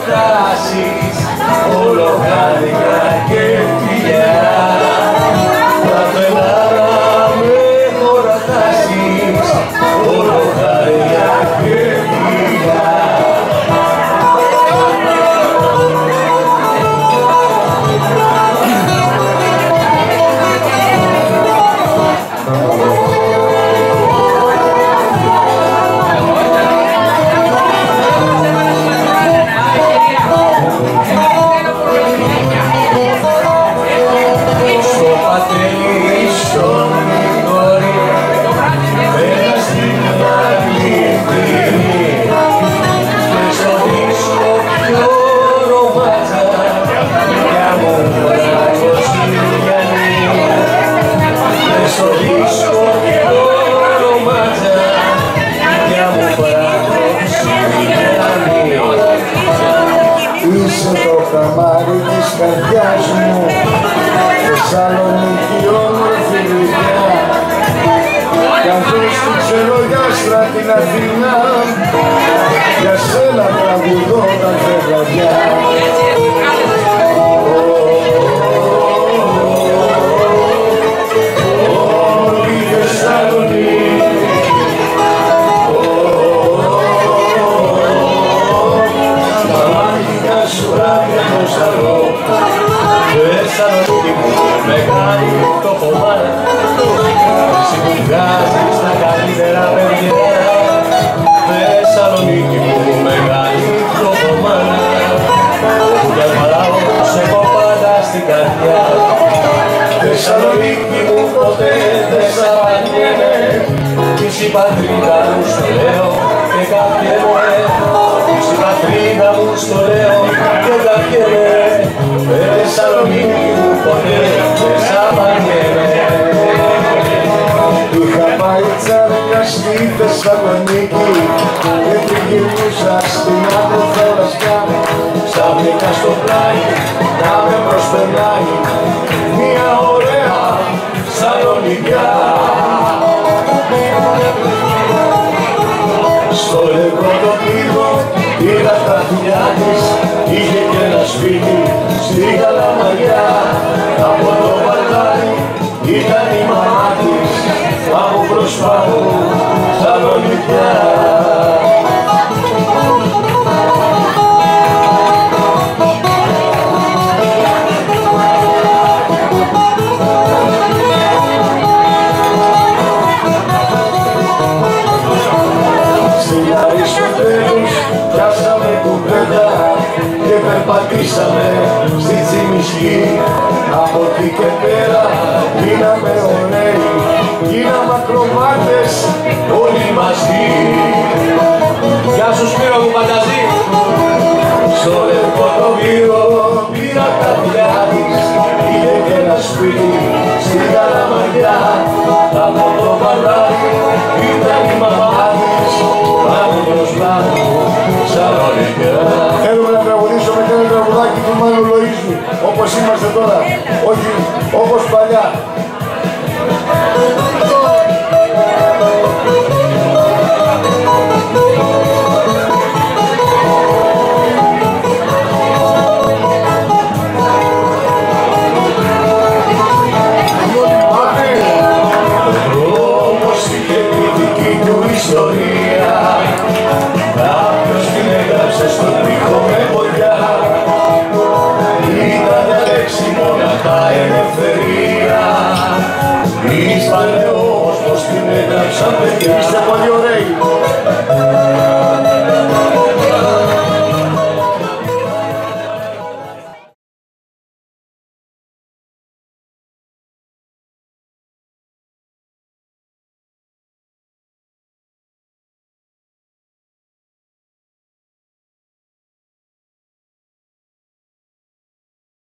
φτάσεις όλο Θεσσαλονίκη όμορφη γλυκιά Καθώς την ξερογιάστρα την Αθηνά Για σένα τραγουδώ τα φεγγαριά μεγάλη το κομμάτι Εσύ που βγάζεις τα καλύτερα παιδιά Θεσσαλονίκη μου μεγάλη το κομμάτι Που κι αν παλάω σε έχω πάντα στην καρδιά Θεσσαλονίκη μου ποτέ δεν σ' απανιέμαι Είσαι η πατρίδα μου στο λέω και καπιέμαι Είσαι η πατρίδα μου στο λέω και καπιέμαι Θεσσαλονίκη μου ποτέ δεν σ' απανιέμαι Είχα πάει τσάρκα στη Θεσσαλονίκη και την γυρνούσα στην Ατροφέλασκα Ξαφνικά στο πλάι να με προσπερνάει μια ωραία Σαλονικιά κουβέντα και περπατήσαμε στη Τσιμισκή από εκεί και πέρα γίναμε ωραίοι γίναμε ακροβάτες όλοι μαζί. Γεια σου Σπύρο μου Πανταζή. Στο λευκό το βίρο πήρα τα φιλιά της. Είχε και ένα σπίτι στην Καλαμαριά από το παλάτι ήταν η μαμά της. Από μπροστά It's upon your name.